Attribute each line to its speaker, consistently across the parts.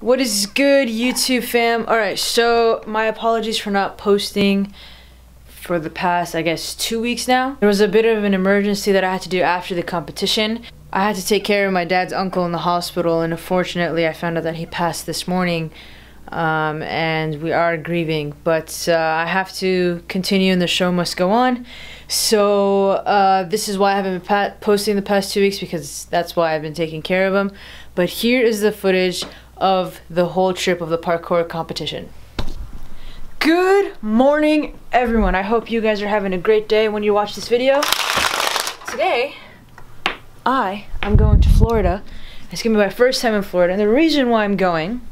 Speaker 1: What is good, YouTube fam? Alright, so my apologies for not posting for the past, I guess, two weeks now. There was a bit of an emergency that I had to do after the competition. I had to take care of my dad's uncle in the hospital, and unfortunately, I found out that he passed this morning. Um, and we are grieving, but uh, I have to continue, and the show must go on. So uh, this is why I haven't been posting the past two weeks because that's why I've been taking care of him. But here is the footage of the whole trip of the parkour competition. Good morning, everyone. I hope you guys are having a great day when you watch this video. Today, I am going to Florida. It's gonna be my first time in Florida, and the reason why I'm going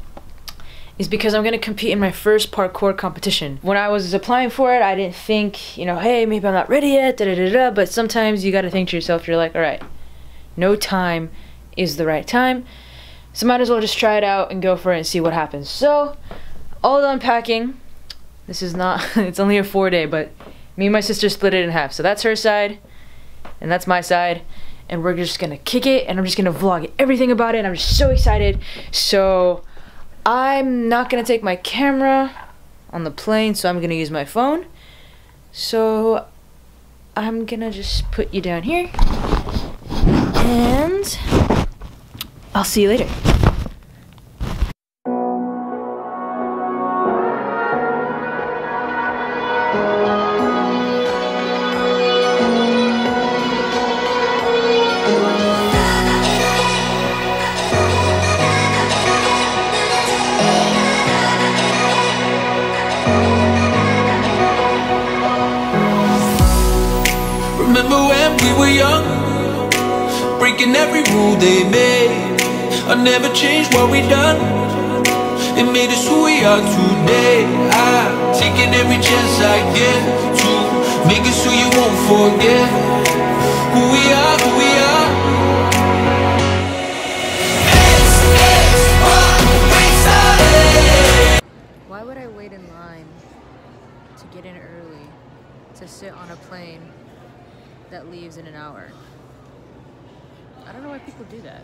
Speaker 1: is because I'm gonna compete in my first parkour competition. When I was applying for it, I didn't think, you know, hey, maybe I'm not ready yet, da da da da. But sometimes you gotta think to yourself, you're like, all right, no time is the right time. So might as well just try it out and go for it and see what happens. So, all done packing. This is not, it's only a four day, but me and my sister split it in half. So that's her side, and that's my side. And we're just gonna kick it, and I'm just gonna vlog everything about it, and I'm just so excited. So, I'm not gonna take my camera on the plane, so I'm gonna use my phone. So, I'm gonna just put you down here. And I'll see you later.
Speaker 2: Remember when we were young, breaking every rule they made. I never changed what we done. It made us who we are today. I'm taking every chance I get to make us you won't forget. Who we are, who we are.
Speaker 1: Why would I wait in line to get in early to sit on a plane that leaves in an hour? I don't know why people do that.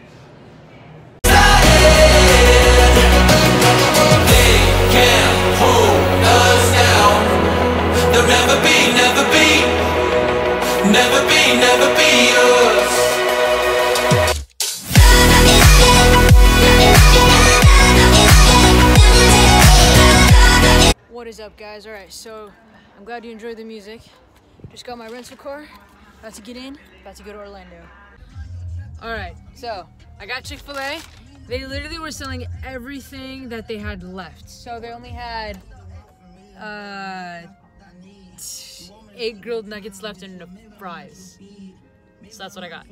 Speaker 1: Up, guys? Alright, so I'm glad you enjoyed the music. Just got my rental car, about to get in, about to go to Orlando. Alright, so I got Chick fil A. They literally were selling everything that they had left. So they only had uh, eight grilled nuggets left and fries. So that's what I got.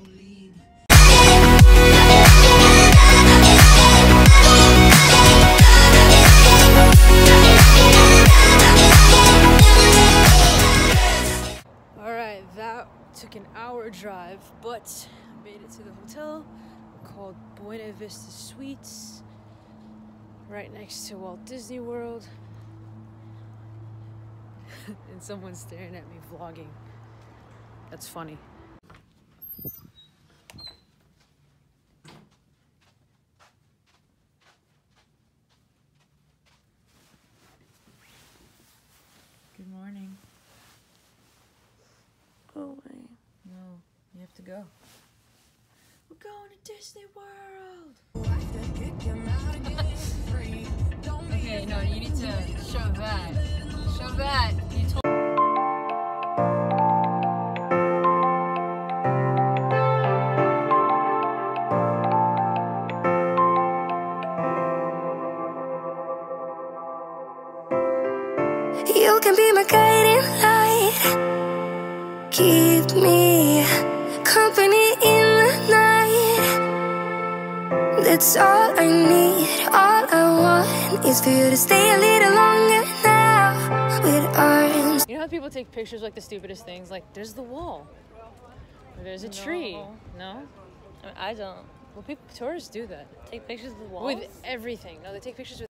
Speaker 1: But made it to the hotel called Buena Vista Suites, right next to Walt Disney World. and someone's staring at me vlogging. That's funny. Good morning.
Speaker 3: Go away.
Speaker 1: No, you have to go. We're going to Disney World. okay, no, you need to show that. Show that.
Speaker 3: All I need. All I want is for you to stay a little longer now. With arms.
Speaker 1: You know how people take pictures like the stupidest things? Like, there's the wall. Or there's a tree. No?
Speaker 4: I don't
Speaker 1: Well, people, tourists do that.
Speaker 4: take pictures with walls.
Speaker 1: With everything. No, they take pictures with.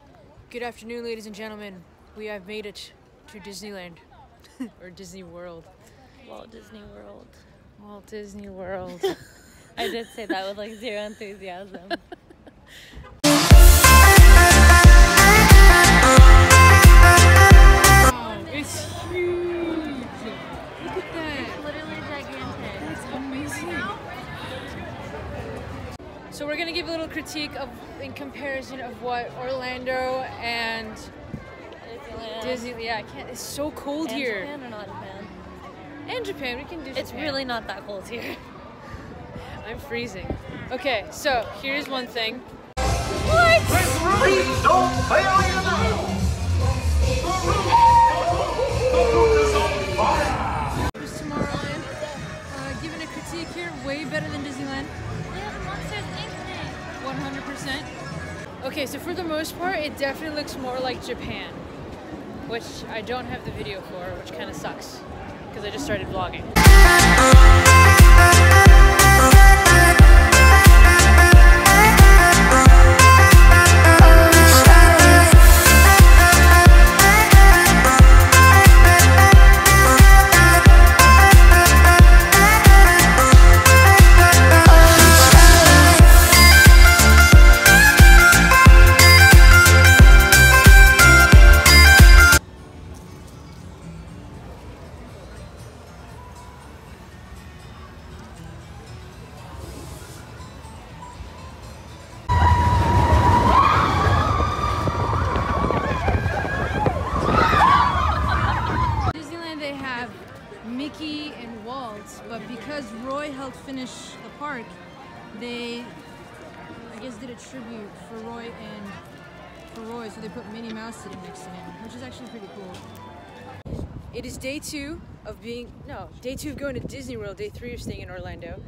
Speaker 1: Good afternoon, ladies and gentlemen. We have made it to Disneyland. or Disney World.
Speaker 4: Walt Disney World.
Speaker 1: Walt Disney World.
Speaker 4: I did say that with like zero enthusiasm.
Speaker 1: in comparison of what Orlando and
Speaker 4: Disneyland.
Speaker 1: Disney. Yeah, I can't. It's so cold
Speaker 4: And
Speaker 1: here.
Speaker 4: Japan or not Japan?
Speaker 1: And Japan, we can do.
Speaker 4: It's
Speaker 1: Japan.
Speaker 4: really not that cold here.
Speaker 1: I'm freezing. Okay, so here's one thing.
Speaker 5: Please
Speaker 1: 100%. Okay, so for the most part, it definitely looks more like Japan, which I don't have the video for, which kind of sucks because I just started vlogging. Mickey and Walt, but because Roy helped finish the park, they, I guess, did a tribute for Roy and for Roy, so they put Minnie Mouse sitting next to him, which is actually pretty cool. It is day two of being, no, day two of going to Disney World, day three of staying in Orlando.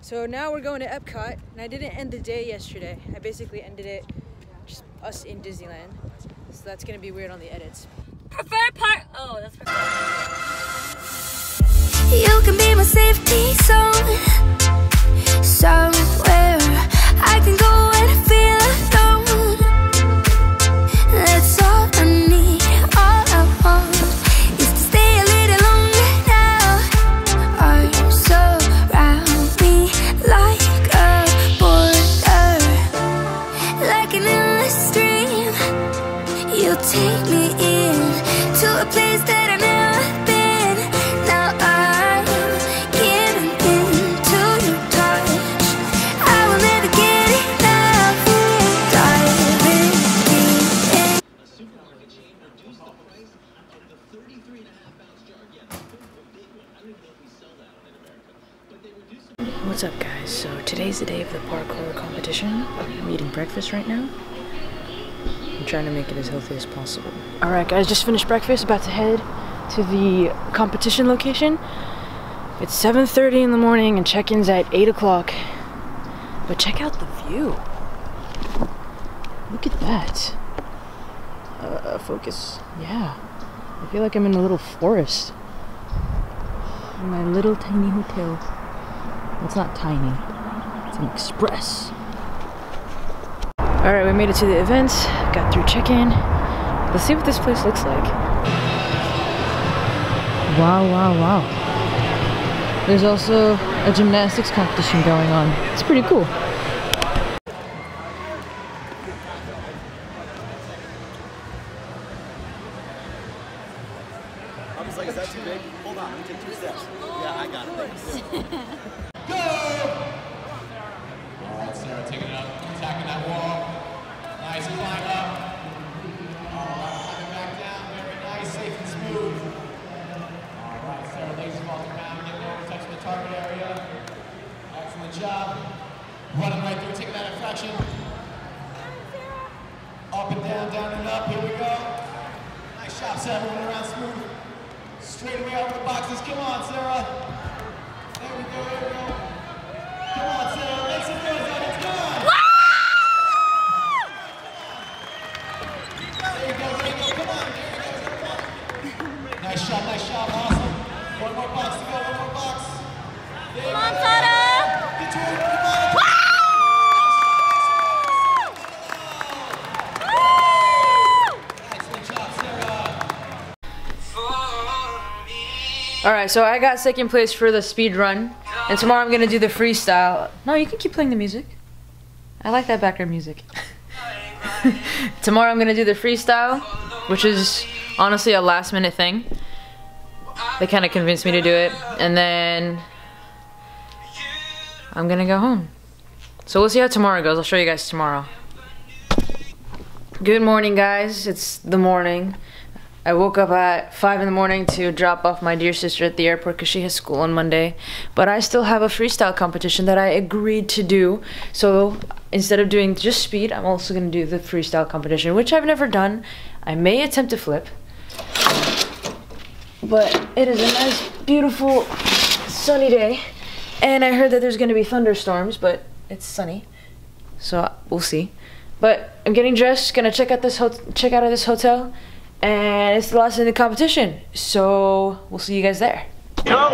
Speaker 1: So now we're going to Epcot, and I didn't end the day yesterday. I basically ended it just us in Disneyland. So that's gonna be weird on the edits.
Speaker 4: Preferred part. Oh, that's preferred.
Speaker 3: You can be my safety zone. Somewhere I can go and feel
Speaker 1: What's up, guys? So today's the day of the parkour competition. I'm eating breakfast right now. I'm trying to make it as healthy as possible. All right, guys, just finished breakfast. About to head to the competition location. It's 7:30 in the morning, and check-in's at 8 o'clock. But check out the view. Look at that. Uh, focus. Yeah. I feel like I'm in a little forest. In my little tiny hotel. It's not tiny. It's an express. All right, we made it to the event. Got through check-in. Let's see what this place looks like. Wow, wow, wow. There's also a gymnastics competition going on. It's pretty cool.
Speaker 6: Nice climb up. All right, coming back down, very nice, safe and smooth. All right, Sara the target area. Excellent right through, taking that infraction. Up and down, down and up. Here we go. Nice job, Sara, around smooth. Straight away out of the boxes. Come on, Sara.
Speaker 1: All right, so I got second place for the speed run, and tomorrow I'm gonna do the freestyle. No, you can keep playing the music. I like that background music. tomorrow I'm gonna do the freestyle, which is honestly a last minute thing. They kind of convinced me to do it, and then I'm gonna go home. So we'll see how tomorrow goes. I'll show you guys tomorrow. Good morning, guys. It's the morning. I woke up at 5 in the morning to drop off my dear sister at the airport because she has school on Monday. But I still have a freestyle competition that I agreed to do. So instead of doing just speed, I'm also going to do the freestyle competition, which I've never done. I may attempt to flip. But it is a nice, beautiful, sunny day. And I heard that there's going to be thunderstorms, but it's sunny. So we'll see. But I'm getting dressed, gonna check out this check out of this hotel, and it's the last in the competition. So we'll see you guys there.
Speaker 5: Got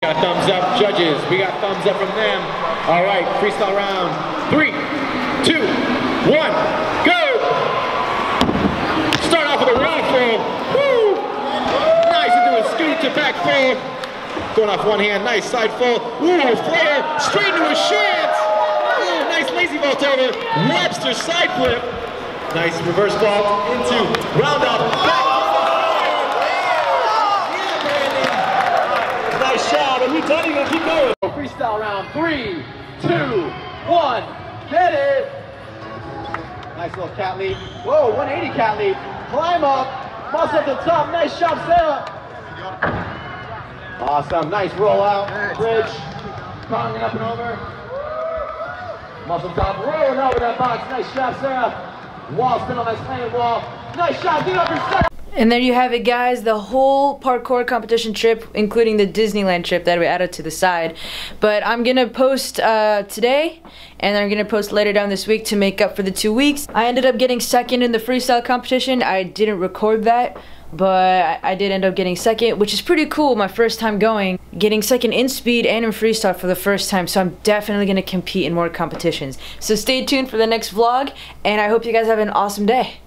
Speaker 6: Got thumbs up, judges. We got thumbs up from them. All right, freestyle round. Three, two, one, go! Start off with a full. Woo! Nice into a scoot to back full. Going off one hand, nice side full. Ooh, flare, straight into a shant. Ooh, nice lazy vault over. Webster side flip. Nice reverse vault into round off. Back. Keep going? Freestyle round. Three, two, one. Get it. Nice little cat leap. Whoa, 180 cat leap. Climb up. Muscle at the top. Nice shot, Sara. Awesome. Nice roll out. Bridge. Konging up and over. Muscle top. Rolling over that box. Nice shot, Sara. Wall spin on that slanted wall. Nice shot. Get up and Sara.
Speaker 1: And there you have it, guys. The whole parkour competition trip, including the Disneyland trip that we added to the side. But I'm gonna post uh, today, and I'm gonna post later down this week to make up for the two weeks. I ended up getting second in the freestyle competition. I didn't record that, but I, did end up getting second, which is pretty cool. My first time going, getting second in speed and in freestyle for the first time. So I'm definitely gonna compete in more competitions. So stay tuned for the next vlog, and I hope you guys have an awesome day.